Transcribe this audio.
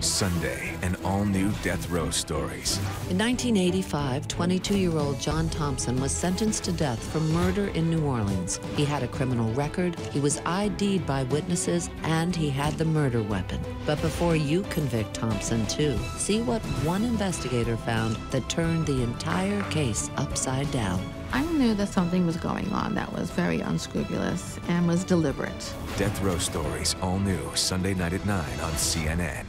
Sunday, an all new death row stories. In 1985, 22 year old John Thompson was sentenced to death for murder in New Orleans. He had a criminal record, he was ID'd by witnesses, and he had the murder weapon. But before you convict Thompson, too, see what one investigator found that turned the entire case upside down. I knew that something was going on that was very unscrupulous and was deliberate. Death Row Stories, all new, Sunday night at 9 on CNN.